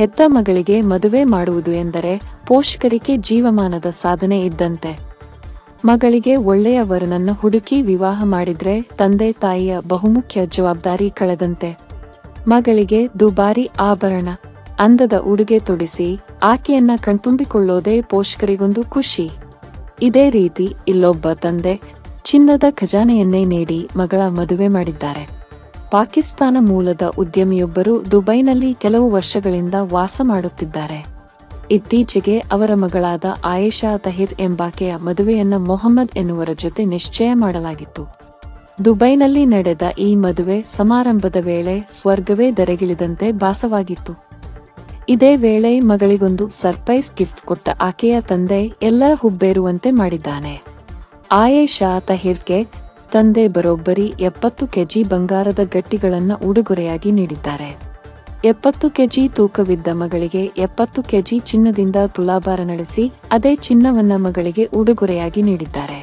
ಹೆತ್ತ ಮಗಳಿಗೆ ಮದುವೆ ಮಾಡುವುದು ಎಂದರೆ ಪೋಷಕರಿಗೆ ಜೀವಮಾನದ ಸಾಧನೆ ಇದ್ದಂತೆ. ಮಗಳಿಗೆ ಒಳ್ಳೆಯ ವರನನ್ನು ಹುಡುಕಿ ವಿವಾಹ ಮಾಡಿದ್ರೆ ತಂದೆ ತಾಯಿಯ ಬಹುಮುಖ್ಯ ಜವಾಬ್ದಾರಿ ಕಳೆದಂತೆ. ಮಗಳಿಗೆ ದುಬಾರಿ ಆಭರಣ, ಅಂದದ ಉಡುಗೆ ತೊಡಿಸಿ, ಆಕೆಯನ್ನ ಕಣ್ತುಂಬಿಕೊಳ್ಳೋದೇ ಪೋಷಕರಿಗೊಂದು ಖುಷಿ. ಇದೇ ರೀತಿ ಇಲ್ಲೊಬ್ಬ ತಂದೆ ಚಿನ್ನದ ಖಜಾನೆಯನ್ನೇ ನೀಡಿ ಮಗಳ ಮದುವೆ ಮಾಡಿದ್ದಾರೆ. ಪಾಕಿಸ್ತಾನ ಮೂಲದ ಉದ್ಯಮಿಯೊಬ್ಬರು ದುಬೈನಲ್ಲಿ ಕೆಲವು ವರ್ಷಗಳಿಂದ ವಾಸ ಮಾಡುತ್ತಿದ್ದಾರೆ. ಇತ್ತೀಚೆಗೆ ಅವರ ಮಗಳಾದ ಆಯೇಷಾ ತಹಿರ್ ಎಂಬಾಕೆಯ ಮದುವೆಯನ್ನು ಮೊಹಮ್ಮದ್ ಎನ್ನುವರ ಜೊತೆ ನಿಶ್ಚಯ ಮಾಡಲಾಗಿತ್ತು. ದುಬೈನಲ್ಲಿ ನಡೆದ ಈ ಮದುವೆ ಸಮಾರಂಭದ ವೇಳೆ ಸ್ವರ್ಗವೇ ದರೆಗಿಳಿದಂತೆ ಭಾಸವಾಗಿತ್ತು. ಇದೇ ವೇಳೆ ಮಗಳಿಗೊಂದು ಸರ್ಪ್ರೈಸ್ ಗಿಫ್ಟ್ ಕೊಟ್ಟ ಆಕೆಯ ತಂದೆ ಎಲ್ಲ ಹುಬ್ಬೇರುವಂತೆ ಮಾಡಿದ್ದಾನೆ. ಆಯೇಷಾ ತಹಿರ್ಗೆ ತಂದೆ ಬರೋಬ್ಬರಿ ಎಪ್ಪತ್ತು ಕೆಜಿ ಬಂಗಾರದ ಗಟ್ಟಿಗಳನ್ನು ಉಡುಗೊರೆಯಾಗಿ ನೀಡಿದ್ದಾರೆ. ಎಪ್ಪತ್ತು ಕೆಜಿ ತೂಕವಿದ್ದ ಮಗಳಿಗೆ ಎಪ್ಪತ್ತು ಕೆಜಿ ಚಿನ್ನದಿಂದ ತುಲಾಭಾರ ನಡೆಸಿ ಅದೇ ಚಿನ್ನವನ್ನ ಮಗಳಿಗೆ ಉಡುಗೊರೆಯಾಗಿ ನೀಡಿದ್ದಾರೆ.